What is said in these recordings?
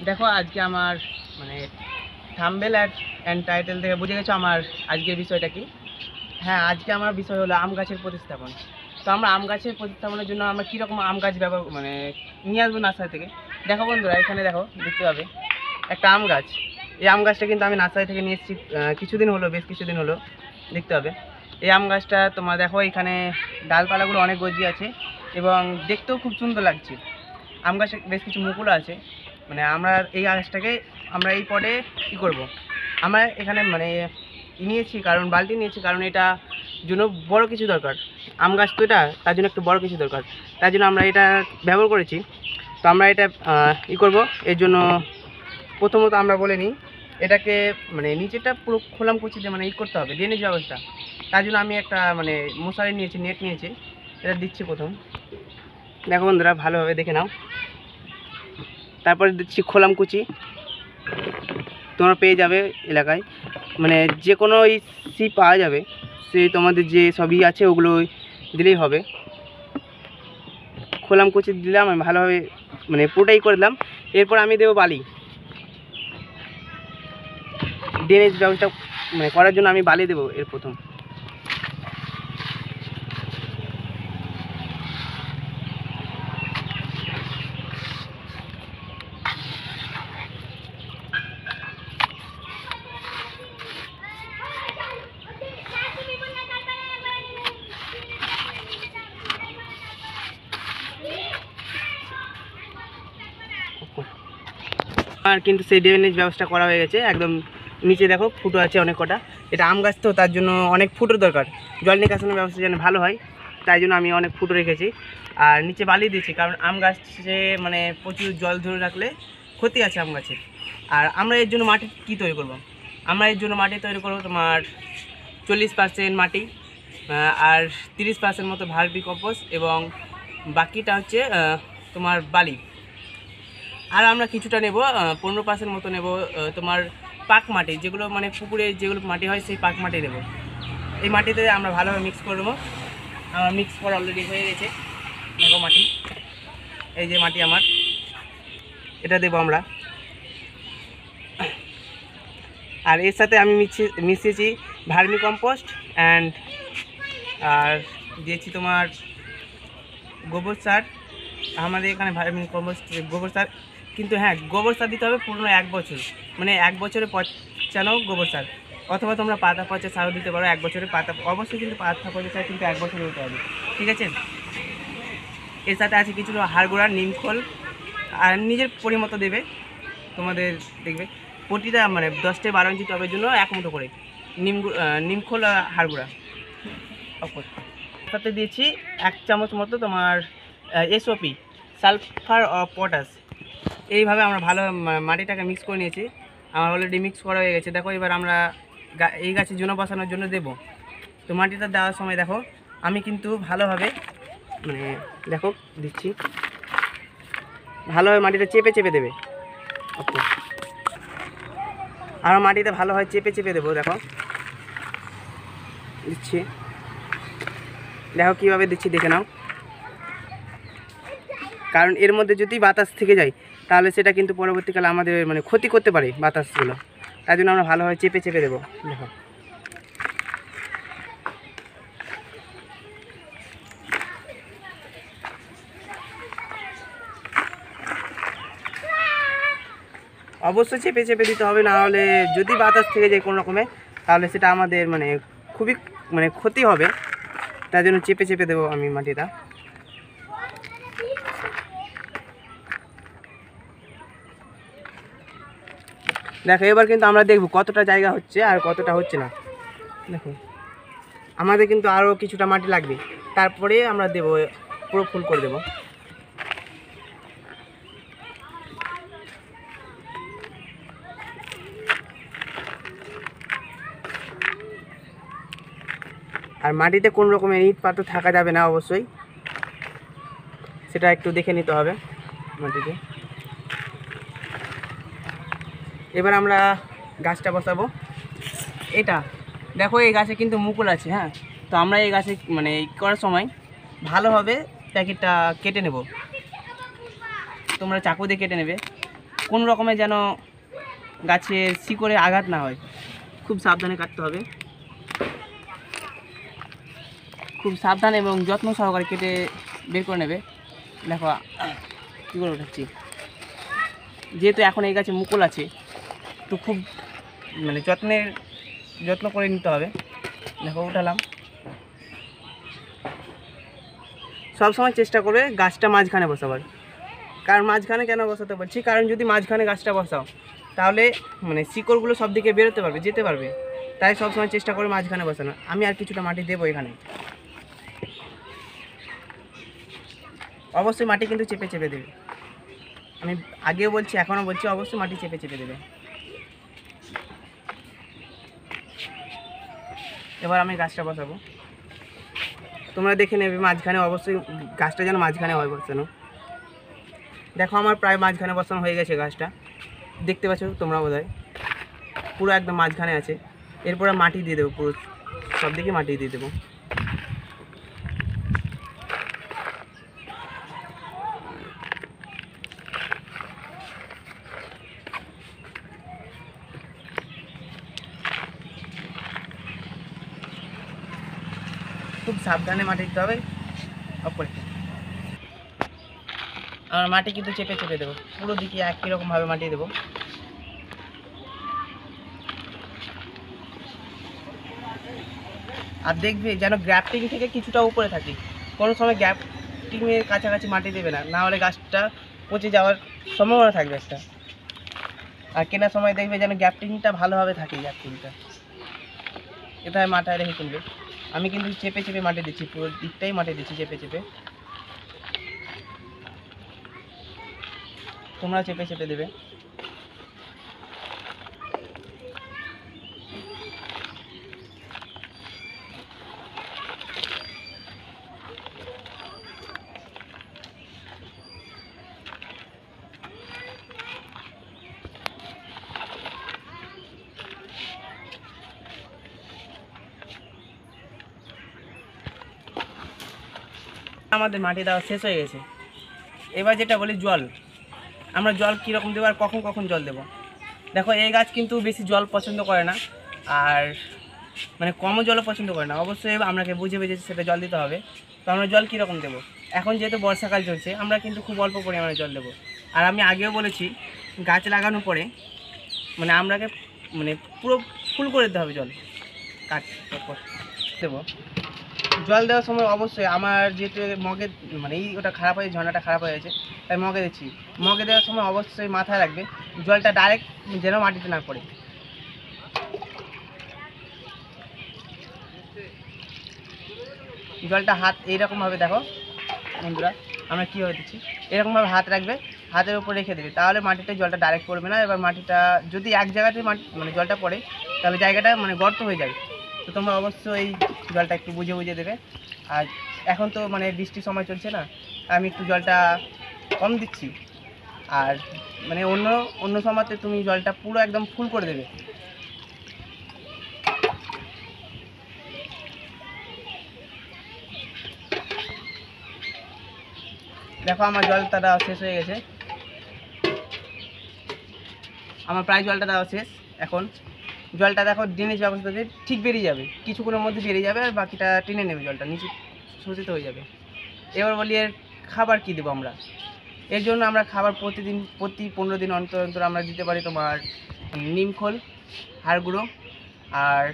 দেখো, আজকে আমার মানে থাম্বেল অ্যান্ড টাইটেল থেকে বুঝে গেছো আমার আজকের বিষয়টা কি? হ্যাঁ আজকে আমার বিষয় হলো আম গাছের প্রতিস্থাপন। তো আমরা আম গাছের প্রতিস্থাপনের জন্য আমরা কীরকম আম গাছ ব্যবহার মানে নিয়ে আসব নার্সারি থেকে? দেখো বন্ধুরা, এখানে দেখো, দেখতে পাবে, একটা আম গাছ। এই আম গাছটা কিন্তু আমি নার্সারি থেকে নিয়ে এসেছি কিছুদিন হলো, বেশ কিছুদিন হলো, দেখতে হবে এই আম গাছটা তোমার দেখো, এখানে ডালপালাগুলো অনেক গজিয়ে আছে এবং দেখতেও খুব সুন্দর লাগছে। আম গাছে বেশ কিছু মুকুলও আছে। মানে আমরা এই গাছটাকে আমরা এই পটে কী করব। আমরা এখানে মানে নিয়েছি, কারণ বালতি নিয়েছি, কারণ এটা জন্য বড় কিছু দরকার। আম গাছ তো এটা, তার জন্য একটু বড় কিছু দরকার। তার জন্য আমরা এটা ব্যবহার করেছি। তো আমরা এটা ই করব। এর জন্য প্রথমত আমরা বলে নিই, এটাকে মানে নিচেটা পুরো খোলাম কুচিতে মানে ই করতে হবে ড্রেনেজ ব্যবস্থা। তার জন্য আমি একটা মানে মশারি নিয়েছি, নেট নিয়েছি। এটা দিচ্ছি প্রথম। দেখো বন্ধুরা, ভালোভাবে দেখে নাও। তারপরে দিচ্ছি খোলাম কুচি। তোমরা পেয়ে যাবে এলাকায়। মানে যে কোনো ওই সি পাওয়া যাবে। সে তোমাদের যে সবই আছে, ওগুলো দিলেই হবে। খোলাম কুচি দিলাম, আমি ভালোভাবে মানে পুরোটাই করে দিলাম। এরপর আমি দেবো বালি। ড্রেনেজ ব্যবস্থা মানে করার জন্য আমি বালি দেবো এর প্রথম। আর কিন্তু সেই ড্রেনেজ ব্যবস্থা করা হয়ে গেছে। একদম নিচে দেখো ফুটো আছে অনেক কটা। এটা আম গাছ তো, তার জন্য অনেক ফুটোর দরকার। জল নিকাশনের ব্যবস্থা যেন ভালো হয়, তাই জন্য আমি অনেক ফুটো রেখেছি। আর নিচে বালি দিয়েছি, কারণ আম গাছে মানে প্রচুর জল ধরে রাখলে ক্ষতি আছে আম গাছের। আর আমরা এর জন্য মাটি কী তৈরি করব? আমরা এর জন্য মাটি তৈরি করব তোমার চল্লিশ পার্সেন্ট মাটি আর তিরিশ পার্সেন্ট মতো ভার্মি কম্পোস্ট এবং বাকিটা হচ্ছে তোমার বালি। আর আমরা কিছুটা নেব পনেরো পার্সেন্ট মতো নেব তোমার পাক মাটি, যেগুলো মানে পুকুরে যেগুলো মাটি হয় সেই পাক মাটি নেব। এই মাটিতে আমরা ভালোভাবে মিক্স করব আমার মিক্স করা অলরেডি হয়ে গেছে দেখো মাটি। এই যে মাটি আমার, এটা দেবো আমরা। আর এর সাথে আমি মিশিয়ে মিশিয়েছি ভার্মি কম্পোস্ট অ্যান্ড আর দিয়েছি তোমার গোবর সার। আমাদের এখানে ভার্মি কম্পোস্ট গোবর সার কিন্তু হ্যাঁ গোবর সার দিতে হবে পুরনো এক বছর। মানে এক বছরে পচানো গোবর সার। অথবা তোমরা পাতা পচা সারও দিতে পারো এক বছরে পাতা, অবশ্যই কিন্তু পাতা পচা সার কিন্তু এক বছরে হতে হবে। ঠিক আছে? এর সাথে আছে কিছু হাড় গোড়া নিমখোল আর নিজের পরিমতো দেবে। তোমাদের দেখবে, প্রতিটা মানে দশটা বারো ইঞ্চি টবের জন্য এক মুঠো করে নিম নিমখোল আর হাড় গুঁড়া। অপর। সাথে দিয়েছি এক চামচ মতো তোমার এসওপি সালফার অফ পটাশ এইভাবে আমরা ভালো মাটিটাকে মিক্স করে নিয়েছি। আমার অলরেডি মিক্স করা হয়ে গেছে। দেখো, এবার আমরা এই গাছের জন্য বসানোর জন্য দেবো। তো মাটিটা দেওয়ার সময় দেখো, আমি কিন্তু ভালোভাবে মানে দেখো, দিচ্ছি। ভালোভাবে মাটিটা চেপে চেপে দেবে। ওকে। আর মাটিতে ভালো হয় চেপে চেপে দেবো, দেখো। দিচ্ছি। দেখো কীভাবে দিচ্ছি, দেখে নাও। কারণ এর মধ্যে যদি বাতাস থেকে যায়, তাহলে সেটা কিন্তু পরবর্তীকালে আমাদের মানে ক্ষতি করতে পারে বাতাসগুলো। তাই জন্য আমরা ভালোভাবে চেপে চেপে দেবো। দেখো। অবশ্যই চেপে চেপে দিতে হবে, না হলে যদি বাতাস থেকে যায় কোনো রকমে, তাহলে সেটা আমাদের মানে খুবই মানে ক্ষতি হবে। তাই জন্য চেপে চেপে দেবো আমি মাটিটা। দেখো, এবার কিন্তু আমরা দেখব কতটা জায়গা হচ্ছে আর কতটা হচ্ছে না। দেখো, আমাদের কিন্তু আরও কিছুটা মাটি লাগবে। তারপরে আমরা দেবো, পুরো ফুল করে দেবো। আর মাটিতে কোন রকমের ইট পাথর থাকা যাবে না অবশ্যই। সেটা একটু দেখে নিতে হবে মাটিতে। এবার আমরা গাছটা বসাবো। এটা, দেখো এই গাছে কিন্তু মুকুল আছে হ্যাঁ? তো আমরা এই গাছে মানে করার সময় ভালোভাবে প্যাকেটটা কেটে নেব। তোমরা চাকু দিয়ে কেটে নেবে। কোনো রকমে যেন গাছের শিকড়ে আঘাত না হয়। খুব সাবধানে কাটতে হবে। খুব সাবধান এবং যত্ন সহকারে কেটে বের করে নেবে। দেখো, কী করে উঠাচ্ছি? যেহেতু এখন এই গাছে মুকুল আছে তো খুব মানে যত্নের যত্ন করে নিতে হবে। দেখো, উঠালাম। সবসময় চেষ্টা করবে গাছটা মাঝখানে বসাবার। কারণ মাঝখানে কেন বসাতে পারছি কারণ যদি মাঝখানে গাছটা বসাও, তাহলে মানে শিকড়গুলো সব দিকে বেরোতে পারবে, যেতে পারবে। তাই সবসময় চেষ্টা করে মাঝখানে বসানো। আমি আর কিছুটা মাটি দেবো এখানে। অবশ্যই মাটি কিন্তু চেপে চেপে দেবে। আমি আগেও বলছি, এখনও বলছি, অবশ্যই মাটি চেপে চেপে দেবে। এবার আমি গাছটা বসাবো। তোমরা দেখে নেবে মাঝখানে অবশ্যই গাছটা যেন মাঝখানে হয় বসানো। দেখো আমার প্রায় মাঝখানে বসানো হয়ে গেছে গাছটা। দেখতে পাচ্ছ তোমরা বোধ পুরো একদম মাঝখানে আছে। এরপরে মাটি দিয়ে দেবো পুরো, সব দিকে মাটি দিয়ে দেবো। সাবধানে মাটি দিতে হবে। অপরে। আর মাটি কিন্তু চেপে চেপে দেবো। পুরো দিকে একই রকমভাবে মাটি দেবো। আর দেখবে যেন গ্র্যাফটিং থেকে কিছুটা উপরে থাকে। কোনো সময় গ্র্যাফটিংয়ের কাছাকাছি মাটি দেবে না। না হলে গাছটা পচে যাওয়ার সম্ভাবনা থাকবে একটা। আর কেনার সময় দেখবে যেন গ্যাপটিংটা ভালোভাবে থাকে গ্যাপটিংটা এটা মাথায় রেখে কিনবে। আমি কিন্তু চেপে চেপে মাটি দিচ্ছি, পুরো দিকটাই মাটি দিচ্ছি চেপে চেপে। তোমরা চেপে চেপে দেবে। আমাদের মাটি দেওয়া শেষ হয়ে গেছে। এবার যেটা বলি জল। আমরা জল কীরকম দেবো আর কখন কখন জল দেবো? দেখো, এই গাছ কিন্তু বেশি জল পছন্দ করে না। আর মানে কমও জলও পছন্দ করে না। অবশ্যই আপনাকে বুঝে বুঝে সেটা জল দিতে হবে। তো আমরা জল কীরকম দেবো? এখন যেহেতু বর্ষাকাল চলছে, আমরা কিন্তু খুব অল্প পরিমাণে জল দেবো। আর আমি আগেও বলেছি, গাছ লাগানোর পরে মানে আমরাকে মানে পুরো ফুল করে দিতে হবে জল। তারপর দেবো। জল দেওয়ার সময় অবশ্যই আমার যেহেতু মগে মানে এই ওটা খারাপ হয়ে ঝর্ণাটা খারাপ হয়ে গেছে, তাই মগে দিচ্ছি। মগে দেওয়ার সময় অবশ্যই মাথায় রাখবে, জলটা ডাইরেক্ট যেন মাটিতে না পড়ে। জলটা হাত এইরকমভাবে দেখো, বন্ধুরা, আমরা কীভাবে দিচ্ছি? এরকমভাবে হাত রাখবে, হাতের উপর রেখে দেবে, তাহলে মাটিতে জলটা ডাইরেক্ট পড়বে না, এবার মাটিটা যদি এক জায়গাতে মাটি মানে জলটা পড়ে, তাহলে জায়গাটা মানে গর্ত হয়ে যাবে। তো তোমরা অবশ্যই জলটা একটু বুঝে বুঝে দেবে। আর এখন তো মানে বৃষ্টির সময় চলছে না, আমি একটু জলটা কম দিচ্ছি। আর মানে অন্য অন্য সময়তে তুমি জলটা পুরো একদম ফুল করে দেবে। দেখো আমার জলটা দেওয়া শেষ হয়ে গেছে। আমার প্রায় জলটা দেওয়া শেষ এখন। জলটা দেখো ড্রেনেজ ব্যবস্থা ঠিক বেরিয়ে যাবে। কিছুক্ষণের মধ্যে বেরিয়ে যাবে আর বাকিটা টেনে নেবে জলটা, নিচে শোষিত হয়ে যাবে। এবার বলি এর খাবার কি দেবো আমরা? এর জন্য আমরা খাবার প্রতিদিন, প্রতি পনেরো দিন অন্তর অন্তর আমরা দিতে পারি তোমার নিমখোল হাড় গুঁড়ো, আর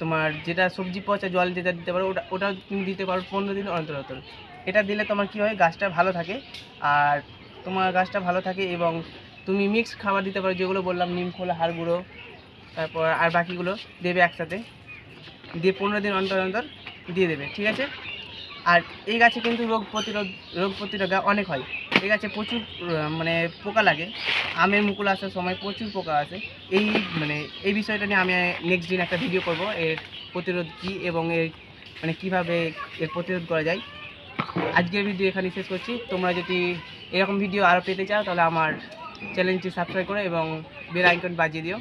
তোমার যেটা সবজি পচা জল যেটা দিতে পারো, ওটা, ওটাও তুমি দিতে পারো পনেরো দিন অন্তর অন্তর। এটা দিলে তোমার কী হয়, গাছটা ভালো থাকে। আর তোমার গাছটা ভালো থাকে এবং তুমি মিক্স খাবার দিতে পারো, যেগুলো বললাম নিমখোল হাড় গুঁড়ো তারপর আর বাকিগুলো দেবে একসাথে। দিয়ে পনেরো দিন অন্তর অন্তর দিয়ে দেবে, ঠিক আছে? আর এই গাছে কিন্তু রোগ প্রতিরোধ, রোগ প্রতিরোধা অনেক হয়। এই গাছে প্রচুর মানে পোকা লাগে। আমের মুকুল আসার সময় প্রচুর পোকা আসে এই মানে এই বিষয়টা নিয়ে আমি নেক্সট দিন একটা ভিডিও করব, এর প্রতিরোধ কী এবং এর মানে কীভাবে এর প্রতিরোধ করা যায়। আজকের ভিডিও এখানে শেষ করছি। তোমরা যদি এরকম ভিডিও আরও পেতে চাও, তাহলে আমার চ্যানেলটি সাবস্ক্রাইব করো এবং বেল আইকন বাজিয়ে দিও।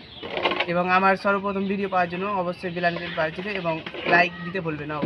এবং আমার সর্বপ্রথম ভিডিও পাওয়ার জন্য অবশ্যই বেল পাওয়া যাবে এবং লাইক দিতে ভুলবে না।